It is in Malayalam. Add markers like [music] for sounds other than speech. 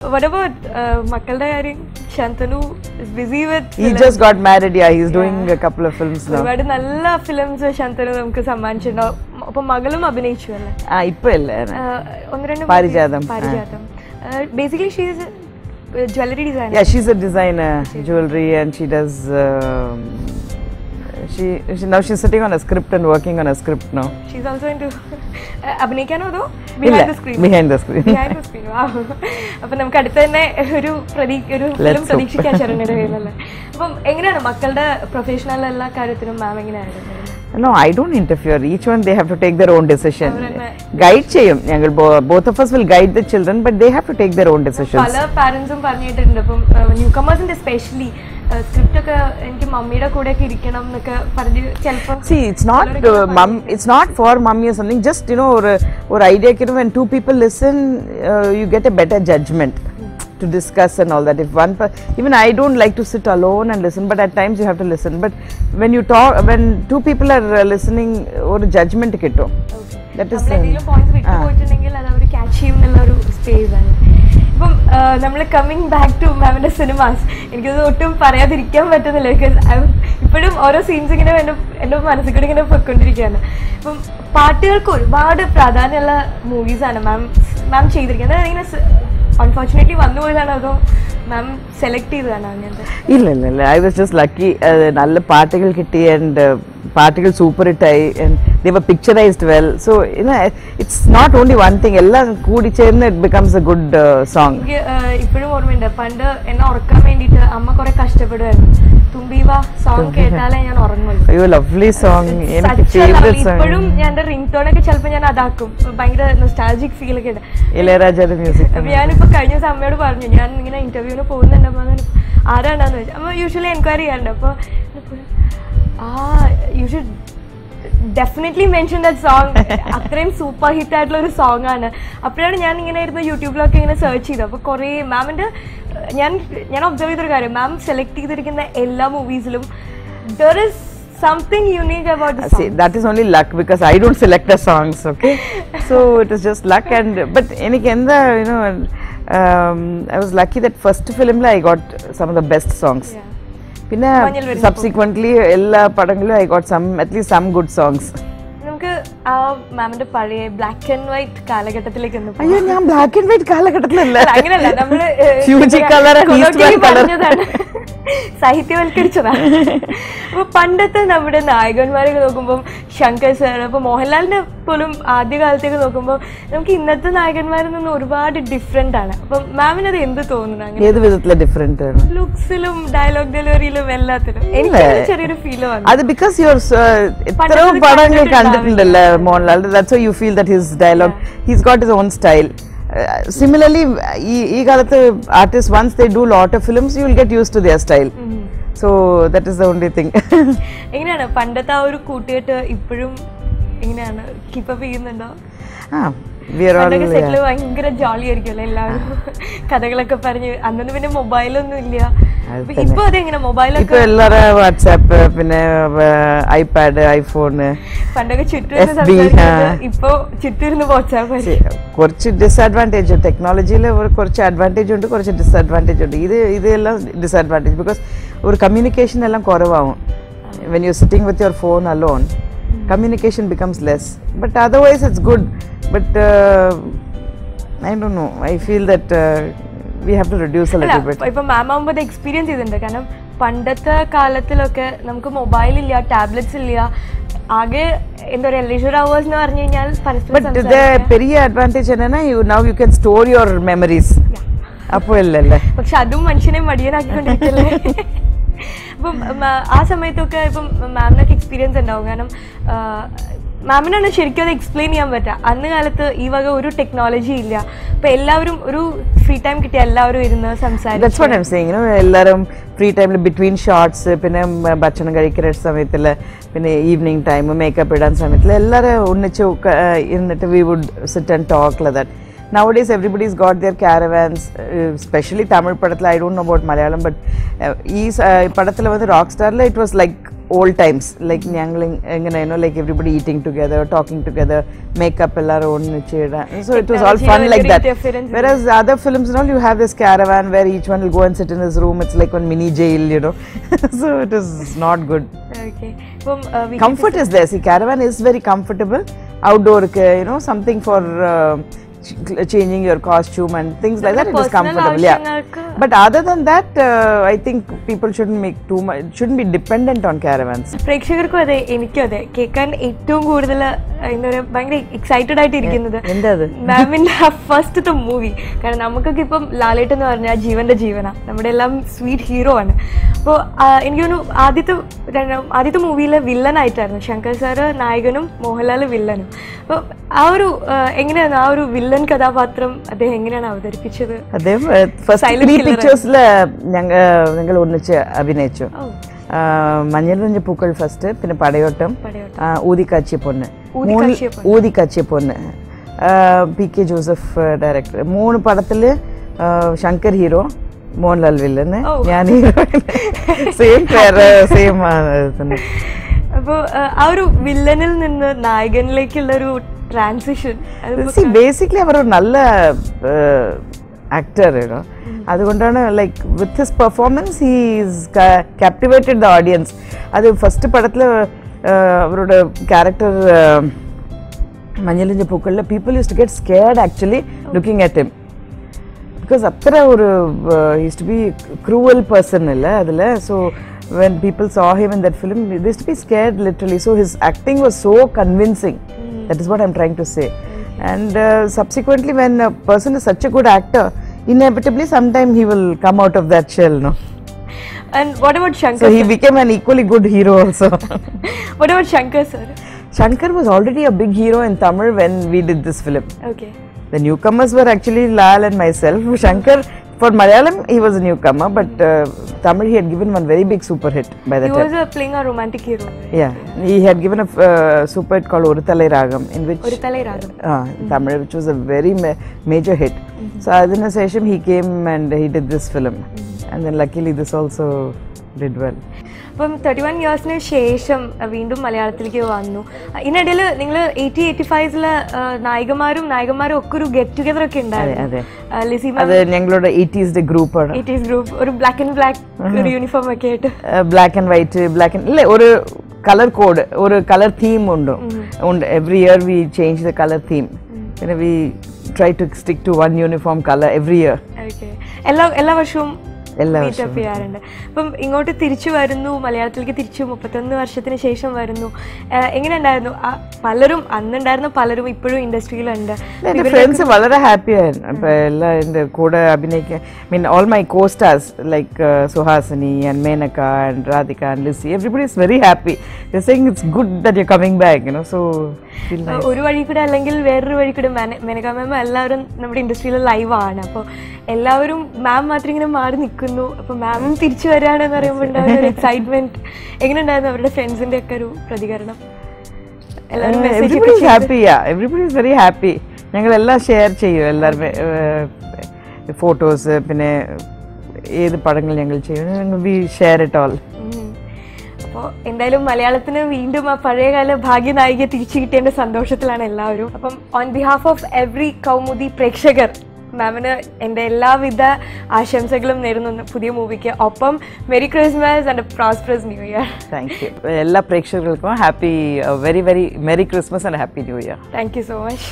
What about uh, മക്കളുടെ കാര്യം Shantanu is busy with He just got married. Yeah, he's doing a couple of films now. ഒരുപാട് നല്ല ഫിലിംസ് ശാന്തനു നമുക്ക് സമ്മാനിച്ചിട്ടുണ്ടാവും അപ്പൊ മകളും അഭിനയിച്ചു അല്ലേ ആ ഇപ്പൊ ഇല്ല Uh, ഒന്ന് രണ്ട് Parijatham. Parijatham basically she's jewellery designer Yeah, she's a designer, jewelry, and she does. Um, she, she now she's sitting on a script and working on a script now. She's also into അഭിനയിക്കാനോ അതോ do? Behind the screen behind the screen. Behind the screen അപ്പൊ നമുക്ക് അടുത്ത് തന്നെ ഒരു പ്രതീ ഒരു ഫിലിം. പ്രതീക്ഷിക്കാൻ ശരണ്യയുടെ കയ്യിലല്ലേ അപ്പം എങ്ങനെയാണ് മക്കളുടെ പ്രൊഫഷണൽ എല്ലാ കാര്യത്തിനും മാം എങ്ങനെയാണ് No, I don't interfere. Each one they have to take their own decision. Guide ചെയ്യും ഞങ്ങൾ both of us will guide the children, but they have to take their own decisions. പല പാരന്റ്സും പറഞ്ഞിട്ടുണ്ട് അപ്പം ന്യൂ കമേഴ്സിന്റെ സ്പെഷ്യലി സ്ക്രിപ്റ്റ് ഒക്കെ എനിക്ക് മമ്മിയുടെ കൂടെ ഒക്കെ ഇരിക്കണം എന്നൊക്കെ പറഞ്ഞ് ചിലപ്പോൾ See, it's not uh, mum. It's not for mummy or something. Just you know, or or idea. You know, when two people listen, uh, you get a better judgment to discuss and all that. If one, per- even I don't like to sit alone and listen, but at times you have to listen. But when you talk, when two people are uh, listening, or judgment kitto. That is. നമ്മൾ um, എന്തെങ്കിലും പോയിന്റ് ഇപ്പം നമ്മൾ കമ്മിങ് ബാക്ക് ടു മാമിന്റെ സിനിമാസ് എനിക്കത് ഒട്ടും പറയാതിരിക്കാൻ പറ്റുന്നില്ല ബിക്കോസ് ഇപ്പോഴും ഓരോ സീൻസ് ഇങ്ങനെ എന്റെ എന്റെ മനസ്സിൽ കൂടി ഇങ്ങനെ പൊയ്ക്കൊണ്ടിരിക്കുകയാണ്. ഇപ്പം പാട്ടുകൾക്ക് ഒരുപാട് പ്രാധാന്യമുള്ള മൂവീസാണ് മാം മാം ചെയ്തിരിക്കുന്നത്. ഇങ്ങനെ അൺഫോർച്ചുനേറ്റ്ലി വന്നു പോയതാണ് അതോ മാം സെലക്ട് ഇല്ല ഇല്ല ഇല്ല. ഐ വാസ് ജസ്റ്റ് ലക്കി നല്ല പാട്ടുകൾ കിട്ടി ആൻഡ് പാട്ടുകൾ സൂപ്പർ ഹിറ്റായി and they were picturised well so it's not only one thing എല്ലാം കൂടി ചേർന്ന് it becomes a good song ഇപ്പോഴും ഓർമ്മയുണ്ട്. പണ്ട് എന്നെ ഉറക്കാൻ വേണ്ടിയിട്ട് അമ്മ കുറെ കഷ്ടപ്പെടുമായിരുന്നു. തുമ്പീവ സോങ് കേട്ടാലേ ഞാൻ ഉറങ്ങുള്ളൂ. ലവ്ലി സോങ് ഇപ്പോഴും ഞാൻ റിംഗ് ടോൺ ഒക്കെ ചിലപ്പോൾ ഞാൻ അതാക്കും. ഭയങ്കര നൊസ്റ്റാൾജിക് ഫീൽ ഒക്കെ ഉണ്ട്. ഇളയരാജയുടെ മ്യൂസിക് ഞാനിപ്പോ കഴിഞ്ഞ ദിവസം അമ്മയോട് പറഞ്ഞു ഞാൻ ഇങ്ങനെ ഇന്റർവ്യൂവിന് പോകുന്നുണ്ട് അമ്മ ആരാണെന്ന് ചോദിച്ചു. അമ്മ യൂഷ്വലി എൻക്വയറി ചെയ്യാറുണ്ട്. അപ്പൊ ആ you should definitely mention that song അത്രയും സൂപ്പർ ഹിറ്റ് ആയിട്ടുള്ള ഒരു സോങ് ആണ്. അപ്പോഴാണ് ഞാൻ ഇങ്ങനെ ഇരുന്ന് യൂട്യൂബിലൊക്കെ ഇങ്ങനെ സെർച്ച് ചെയ്തത്. അപ്പോൾ കുറേ മാമിന്റെ ഞാൻ ഞാൻ ഒബ്സർവ് ചെയ്തൊരു കാര്യം. മാം സെലക്ട് ചെയ്തിരിക്കുന്ന എല്ലാ മൂവീസിലും there is something unique about See, that is only luck because I don't select the songs, okay? so it is just luck and but എനിക്ക് എന്താ you know um, I was lucky that first film I got some of the best songs. പിന്നെ സബ്സിക്വന്റ്ലി എല്ലാ പടങ്ങളിലും I got some at least some good songs നമുക്ക് ആ മാമിന്റെ പഴയ ബ്ലാക്ക് ആൻഡ് വൈറ്റ് കാലഘട്ടത്തിലേക്ക് ഒന്ന് അയ്യോ ഞാൻ ബ്ലാക്ക് ആൻഡ് വൈറ്റ് കാലഘട്ടത്തിലല്ല. നമ്മൾ. പറഞ്ഞതാണ്. സാഹിത്യവൽക്കരിച്ചതാണ്. അപ്പൊ പണ്ടത്തെ നമ്മുടെ നായകന്മാരൊക്കെ നോക്കുമ്പോൾ ശങ്കർ സാർ അപ്പൊ മോഹൻലാലിന്റെ പോലും ആദ്യകാലത്തേക്ക് നോക്കുമ്പോൾ നമുക്ക് ഇന്നത്തെ നായകന്മാരിൽ നിന്ന് ഒരുപാട് ഡിഫറെന്റ് ആണ്. അപ്പൊ മാമിന് അത് എന്ത് തോന്നുന്നു ഏത് വിധത്തിലെ ഡിഫറെന്റ് ആണ്? ലുക്സിലും ഡയലോഗ് ഡെലിവറിയിലും എല്ലാത്തിലും എനിക്ക് ചെറിയൊരു ഫീൽ വന്നു. അത് ബിക്കോസ് യുവർ എത്രയോ പടങ്ങൾ. കണ്ടിട്ടുണ്ടല്ലോ Mohanlal? That's you feel that his dialogue his got his own style similarly ഈ ഈ കാലത്ത് artist ones they do lot of films you will get use to their style so that is the only thing എങ്ങനെയാണ്? പണ്ടത്തെ ആ ഒരു കൂട്ടുകെട്ട് ഇപ്പോഴും എങ്ങനെയാണ് കീപ്പപ്പ് ചെയ്യുന്നുണ്ടോ? ആ സെറ്റിൽ ഭയങ്കര ജോളി ആയിരിക്കുമല്ലോ എല്ലാവരും? കഥകളൊക്കെ പറഞ്ഞ് അന്നൊന്നും പിന്നെ മൊബൈലൊന്നും ഇല്ല. ഇപ്പൊ- അതെങ്ങനെ മൊബൈലൊക്കെ എല്ലാരും വാട്സാപ്പ് പിന്നെ ഐപാഡ് ഐഫോൺ പണ്ടൊക്കെ ചുറ്റും ഇപ്പൊ ചുറ്റിരുന്ന് വാട്സാപ്പ് കുറച്ച് ഡിസ്അഡ്വാന്റേജ് ടെക്നോളജിയിൽ കുറച്ച് അഡ്വാന്റേജ് ഉണ്ട് കുറച്ച് ഡിസ്അഡ്വാന്റേജ് ഉണ്ട്. ഇത് ഇതെല്ലാം ഡിസ്അഡ്വാന്റേജ് ബിക്കോസ് ഒരു കമ്മ്യൂണിക്കേഷൻ എല്ലാം കുറവാകും when you sitting with your phone alone communication becomes less but otherwise it's good but I do know I feel that we have to reduce a little bit ഇപ്പൊ മാം ആകുമ്പോൾ അത് എക്സ്പീരിയൻസ് ചെയ്തിട്ടുണ്ട്. കാരണം പണ്ടത്തെ കാലത്തിലൊക്കെ നമുക്ക് മൊബൈൽ ഇല്ല ടാബ്ലറ്റ്സ് ഇല്ല. ആകെ എന്താ പറയാ ലെഷർ അവേഴ്സ് എന്ന് പറഞ്ഞു കഴിഞ്ഞാൽ പരസ്പരം ബട്ട് ഇത് സംസാരിക്കാൻ. പെരിയ അഡ്വാന്റേജ് എന്നാ you now you can store your memories അപ്പോൾ അല്ലല്ലേ പക്ഷെ അതും മനുഷ്യനെ മടിയനാക്കിക്കൊണ്ടിരിക്കല്ലേ? [laughs] അപ്പം മ- ആ സമയത്തൊക്കെ ഇപ്പം മാമിനൊക്കെ എക്സ്പീരിയൻസ് ഉണ്ടാവും. കാരണം മാമിനാണ് ശരിക്കും അത് എക്സ്പ്ലെയിൻ ചെയ്യാൻ പറ്റുക. അന്ന് കാലത്ത് ഈ വക ഒരു ടെക്നോളജി ഇല്ല. അപ്പൊ എല്ലാവരും ഒരു ഫ്രീ ടൈം കിട്ടിയ എല്ലാവരും ഇരുന്ന് യു എല്ലാവരും ഫ്രീ ടൈമിൽ ബിറ്റ്വീൻ ഷോർട്സ് പിന്നെ ഭക്ഷണം കഴിക്കുന്ന സമയത്തിൽ പിന്നെ ഈവനിങ് ടൈം മേക്കപ്പ് ഇടാൻ സമയത്തിൽ എല്ലാവരും ഒന്നിച്ച് ഇരുന്നിട്ട് we would sit and talk that nowadays everybody's got their caravans uh, especially tamil Padathala. i don't know about malayalam but uh, ee uh, padathila the rock star, it was like old times. Like nyangling you know like everybody eating together talking together makeup ellarum own, cheyra so it was all fun like that. whereas other films and all you have this caravan where each one will go and sit in his room. It's like one mini jail you know. [laughs] So it is not good. Okay. Well, uh, comfort is there. See caravan is very comfortable. Outdoor you know something for uh, changing your costume and things like that. It is comfortable. Yeah. But other than that, uh, I think people shouldn't make too much. Shouldn't be dependent on caravans. പ്രേക്ഷകർക്കും അതെ എനിക്കും അതെ കേൾക്കാൻ ഏറ്റവും കൂടുതൽ എന്താ പറയുക ഭയങ്കര എക്സൈറ്റഡ് ആയിട്ട് ഇരിക്കുന്നത് എന്താ അത്? മാമിന്റെ ഫസ്റ്റത്തെ മൂവി കാരണം നമുക്കൊക്കെ ഇപ്പം ലാലേട്ട് എന്ന് പറഞ്ഞാൽ ജീവന്റെ jeevana നമ്മുടെ എല്ലാം സ്വീറ്റ് ഹീറോ ആണ് അപ്പോൾ എനിക്ക് തോന്നുന്നു ആദ്യത്തെ ആദ്യത്തെ മൂവിയിലെ വില്ലനായിട്ടായിരുന്നു ശങ്കർ സാറ് നായകനും മോഹൻലാൽ വില്ലനും അപ്പോൾ ആ ഒരു എങ്ങനെയാണ് ആ ഒരു വില്ലൻ കഥാപാത്രം അദ്ദേഹം എങ്ങനെയാണ് അവതരിപ്പിച്ചത്? അദ്ദേഹം പിക്ചേഴ്സിൽ ഞങ്ങൾ ഞങ്ങൾ ഒന്നിച്ച് അഭിനയിച്ചു. മഞ്ഞൾ മഞ്ഞ പൂക്കൾ ഫസ്റ്റ് പിന്നെ പടയോട്ടം ഊതിക്കാച്ചിയ പൊണ്ണ്. ഊതിക്കാച്ചിയ പൊന്ന്. പി കെ ജോസഫ് ഡയറക്ടർ മൂന്ന് പടത്തിൽ ശങ്കർ ഹീറോ മോഹൻലാൽ വില്ലന്. ഞാൻ സെയിം പേര് സെയിം അപ്പോൾ ആ ഒരു വില്ലനിൽ നിന്ന് നായകനിലേക്കുള്ള ഒരു ട്രാൻസിഷൻ ബേസിക്കലി അവർ നല്ല ആക്ടർ ആണോ അതുകൊണ്ടാണ് like with his performance he's captivated the audience അത് ഫസ്റ്റ് പടത്തിൽ അവരുടെ ക്യാരക്ടർ മഞ്ഞളിന്റെ പൂക്കളിൽ people use to get scared actually looking at him because അത്ര ഒരു use to be cruel person അല്ല അതിൽ so when people saw him in that film this to be scared literally so his acting was so convincing that is what I'm trying to say and subsequently when a person is such a good actor inevitably sometime he will come out of that shell no? And what about so Shankar he became an equally good hero also. What about Shankar sir shankar was already a big hero in tamil when we did this film. Okay The newcomers were actually Lal and myself. Shankar, for Malayalam, he was a newcomer, but uh, Tamil, he had given one very big super hit by that time. He was playing a romantic hero. Yeah, he had given a uh, super hit called Orutalai Ragam, in which. Orutalai Ragam. Uh, ah, mm. Tamil, which was a very ma major hit. Mm -hmm. So, Adina Sesham, he came and he did this film. Mm -hmm. And then, luckily, this also did well. അപ്പം തേർട്ടി വൺ ഇയേഴ്സിന് ശേഷം വീണ്ടും മലയാളത്തിലേക്ക് വന്നു. ഇതിനിടയിൽ നിങ്ങൾ എയ്റ്റി എയ്റ്റി ഫൈവ്സിലെ നായികമാരും നായകന്മാരും ഒക്കെ ഒരു ഗെറ്റ് ടുഗദർ ഒക്കെ ഉണ്ടായിരുന്നു. അതെ. ഞങ്ങളുടെ എയ്റ്റീസിന്റെ ഗ്രൂപ്പാണ് എയ്റ്റീസ് ഗ്രൂപ്പ് ഒരു ബ്ലാക്ക് ആൻഡ് ബ്ലാക്ക് ഒരു യൂണിഫോം ഒക്കെ ആയിട്ട്. Black and white black and ഇല്ല ഒരു കളർ കോഡ് ഒരു കളർ തീം ഉണ്ട്. ഉണ്ട് every year we change the colour theme പിന്നെ we try to stick to one uniform colour every year എല്ലാ എല്ലാ വർഷവും മീറ്റപ്പ് ചെയ്യാറുണ്ട്. അപ്പം ഇങ്ങോട്ട് തിരിച്ചു വരുന്നു മലയാളത്തിലേക്ക് തിരിച്ചു മുപ്പത്തൊന്ന് വർഷത്തിന് ശേഷം വരുന്നു. എങ്ങനെ ഉണ്ടായിരുന്നു ആ, പലരും അന്നുണ്ടായിരുന്ന പലരും ഇപ്പോഴും ഇൻഡസ്ട്രിയിലുണ്ട്. എന്റെ ഫ്രണ്ട്സ് വളരെ ഹാപ്പി ആയിരുന്നു. അപ്പോൾ എല്ലാം എന്റെ കൂടെ അഭിനയിക്കാൻ mean all my co stars like Suhasini and Menaka and Radhika and Lissy everybody is very happy saying it's good that back you know so feel ah ഒരു വഴി കൂടെ അല്ലെങ്കിൽ വേറൊരു വഴി കൂടെ മെനക മാം എല്ലാവരും നമ്മുടെ ഇൻഡസ്ട്രിയിൽ ലൈവാണ്. അപ്പോൾ എല്ലാവരും മാം മാത്രം ഇങ്ങനെ മാറി നിൽക്കുന്നു. അപ്പോൾ മാമും തിരിച്ചു വരികയാണെന്ന് പറയുമ്പോൾ ഉണ്ടാവുന്ന ഒരു എക്സൈറ്റ്മെന്റ് എങ്ങനെ ഉണ്ടായിരുന്നു അവരുടെ ഫ്രണ്ട്സിന്റെ ഒക്കെ ഒരു പ്രതികരണം? എല്ലാവരും message everybody is very happy ഞങ്ങൾ എല്ലാം ഷെയർ ചെയ്യും എല്ലാവരും ഫോട്ടോസ് പിന്നെ ഏത് പടങ്ങൾ ഞങ്ങൾ ചെയ്യും. വി ഷെയർ ഇറ്റ് ഓൾ അപ്പോൾ എന്തായാലും മലയാളത്തിന് വീണ്ടും ആ പഴയകാല ഭാഗ്യനായിക തിരിച്ചു കിട്ടിയതിന്റെ സന്തോഷത്തിലാണ് എല്ലാവരും. അപ്പം on behalf of every Kaumudi പ്രേക്ഷകർ മാമിന് എന്റെ എല്ലാവിധ ആശംസകളും നേരുന്നു പുതിയ മൂവിക്ക്. ഒപ്പം merry Christmas and prosperous new year thank you എല്ലാ പ്രേക്ഷകർക്കും happy very very merry Christmas and happy new year thank you so much